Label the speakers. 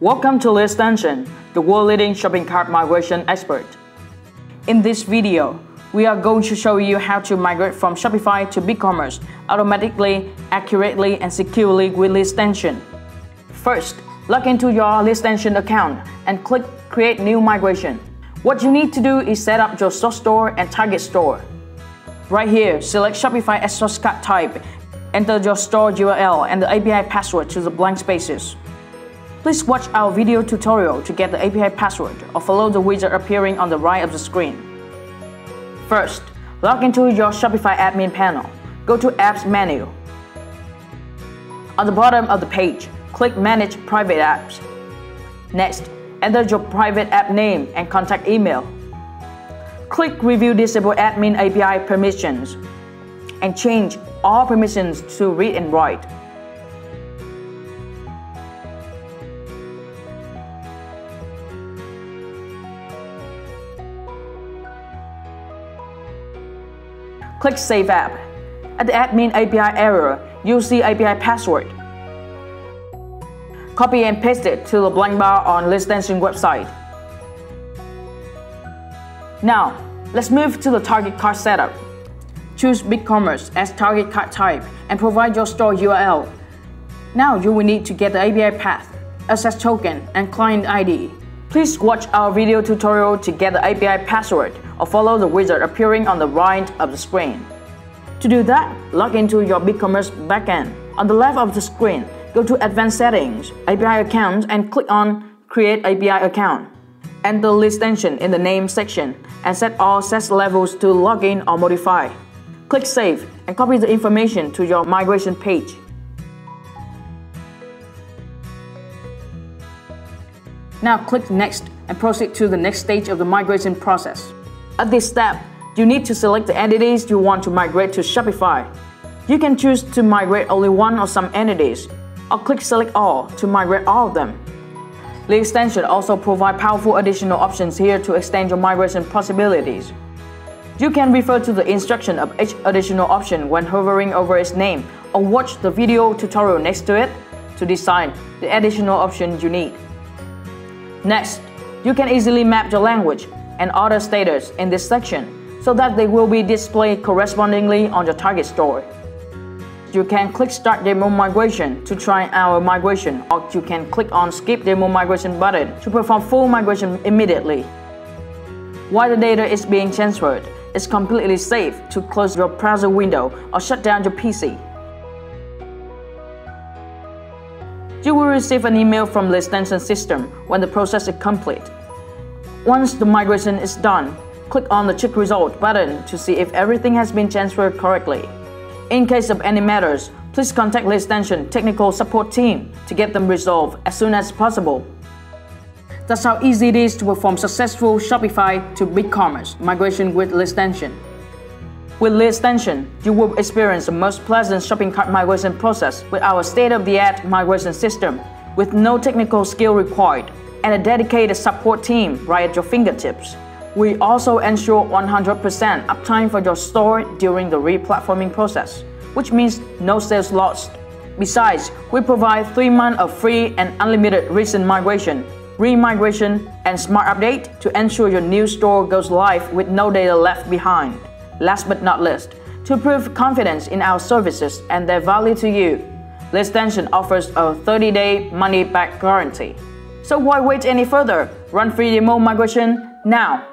Speaker 1: Welcome to LitExtension, the world-leading shopping cart migration expert. In this video, we are going to show you how to migrate from Shopify to BigCommerce automatically, accurately, and securely with LitExtension. First, log into your LitExtension account and click Create New Migration. What you need to do is set up your source store and target store. Right here, select Shopify as source cart type, enter your store URL and the API password to the blank spaces. Please watch our video tutorial to get the API password or follow the wizard appearing on the right of the screen. First, log into your Shopify admin panel. Go to Apps menu. On the bottom of the page, click Manage Private Apps. Next, enter your private app name and contact email. Click Review Disable Admin API Permissions and change all permissions to read and write. Click Save App. At the Admin API error, you'll see API password. Copy and paste it to the blank bar on LitExtension website. Now, let's move to the target cart setup. Choose BigCommerce as target cart type and provide your store URL. Now you will need to get the API path, access token, and client ID. Please watch our video tutorial to get the API password or follow the wizard appearing on the right of the screen. To do that, log into your BigCommerce backend. On the left of the screen, go to Advanced Settings, API Accounts, and click on Create API Account. Enter LitExtension in the Name section and set all access levels to login or modify. Click Save and copy the information to your migration page. Now click Next and proceed to the next stage of the migration process. At this step, you need to select the entities you want to migrate to Shopify. You can choose to migrate only one or some entities, or click Select All to migrate all of them. LitExtension also provide powerful additional options here to extend your migration possibilities. You can refer to the instruction of each additional option when hovering over its name or watch the video tutorial next to it to decide the additional option you need. Next, you can easily map your language and other status in this section so that they will be displayed correspondingly on your target store. You can click Start Demo Migration to try our migration or you can click on Skip Demo Migration button to perform full migration immediately. While the data is being transferred, it's completely safe to close your browser window or shut down your PC. You will receive an email from LitExtension system when the process is complete. Once the migration is done, click on the Check Result button to see if everything has been transferred correctly. In case of any matters, please contact LitExtension technical support team to get them resolved as soon as possible. That's how easy it is to perform successful Shopify to BigCommerce migration with LitExtension. With LitExtension, you will experience the most pleasant shopping cart migration process with our state-of-the-art migration system, with no technical skill required, and a dedicated support team right at your fingertips. We also ensure 100% uptime for your store during the re-platforming process, which means no sales lost. Besides, we provide 3 months of free and unlimited recent migration, re-migration, and smart update to ensure your new store goes live with no data left behind. Last but not least, to prove confidence in our services and their value to you, LitExtension offers a 30-day money-back guarantee. So why wait any further? Run free demo migration now!